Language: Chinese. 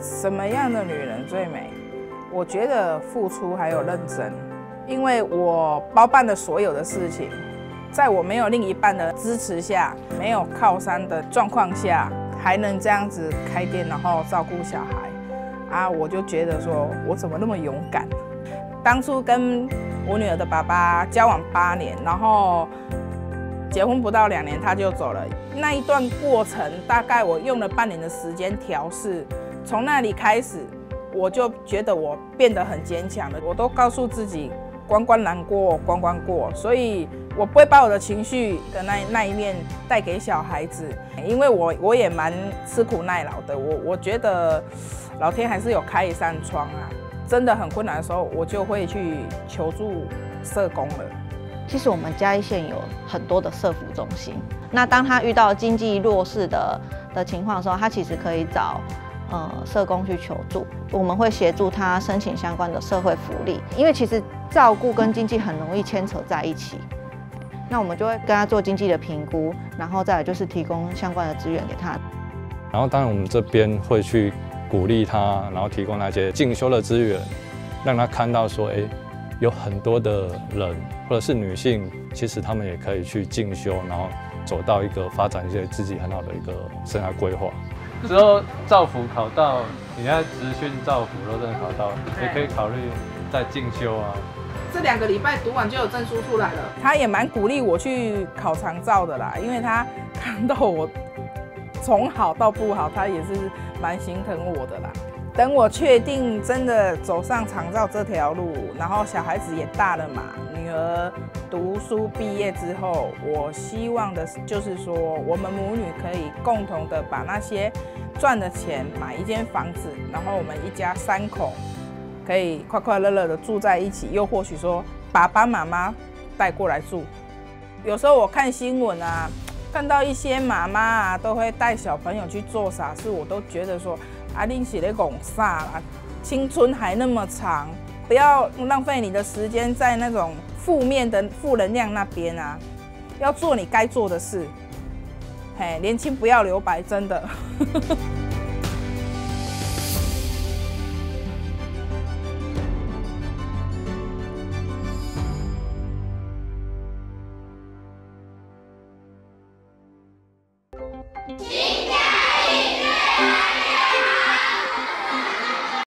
什么样的女人最美？我觉得付出还有认真因为我包办了所有的事情在我没有另一半的支持下没有靠山的状况下还能这样子开店然后照顾小孩啊我就觉得说我怎么那么勇敢？当初跟我女儿的爸爸交往八年，然后结婚不到两年他就走了。那一段过程大概我用了半年的时间调试，从那里开始，我就觉得我变得很坚强了。我都告诉自己，关关难过关关过，所以我不会把我的情绪的那那一面带给小孩子，因为我我也蛮吃苦耐劳的。我我觉得老天还是有开一扇窗啊。真的很困难的时候，我就会去求助社工了。其实我们嘉义县有很多的社服中心，那当他遇到经济弱势的的情况的时候，他其实可以找呃社工去求助，我们会协助他申请相关的社会福利，因为其实照顾跟经济很容易牵扯在一起。那我们就会跟他做经济的评估，然后再来就是提供相关的资源给他。然后当然我们这边会去。鼓励他，然后提供那些进修的资源，让他看到说，哎，有很多的人或者是女性，其实他们也可以去进修，然后走到一个发展一些自己很好的一个生涯规划。之后造福考到，你在职训造福都真的考到，也可以考虑再进修啊。这两个礼拜读完就有证书出来了，他也蛮鼓励我去考长照的啦，因为他看到我。从好到不好，他也是蛮心疼我的啦。等我确定真的走上长照这条路，然后小孩子也大了嘛，女儿读书毕业之后，我希望的就是说，我们母女可以共同的把那些赚的钱买一间房子，然后我们一家三口可以快快乐乐的住在一起，又或许说爸爸妈妈带过来住。有时候我看新闻啊。看到一些妈妈啊，都会带小朋友去做傻事，我都觉得说，阿玲写的拱啥啦，青春还那么长，不要浪费你的时间在那种负面的负能量那边啊，要做你该做的事，嘿，年轻不要留白，真的。Yeah.